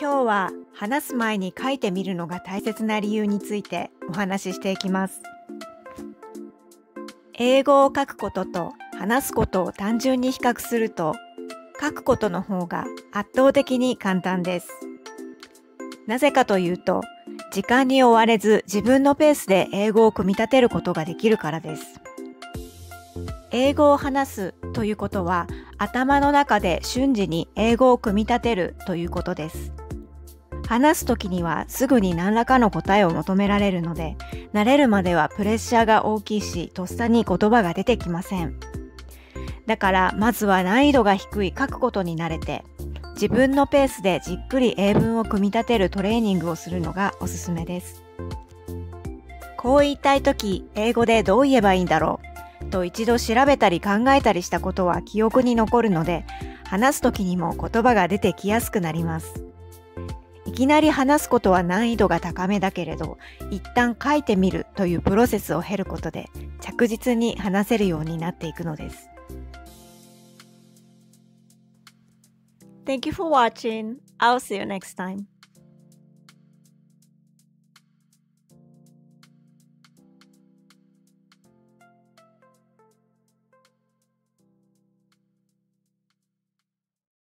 今日は話す前に書いてみるのが大切な理由についてお話ししていきます。英語を書くことと話すことを単純に比較すると書くことの方が圧倒的に簡単です。なぜかというと時間に追われず自分のペースで英語を組み立てることができるからです。英語を話すということは頭の中で瞬時に英語を組み立てるということです。話すときにはすぐに何らかの答えを求められるので、慣れるまではプレッシャーが大きいし、とっさに言葉が出てきません。だからまずは難易度が低い書くことに慣れて、自分のペースでじっくり英文を組み立てるトレーニングをするのがおすすめです。こう言いたいとき、英語でどう言えばいいんだろう？と一度調べたり考えたりしたことは記憶に残るので、話す時にも言葉が出てきやすくなります。いきなり話すことは難易度が高めだけれど、一旦書いてみるというプロセスを経ることで着実に話せるようになっていくのです。Thank you for watching. I'll see you next time.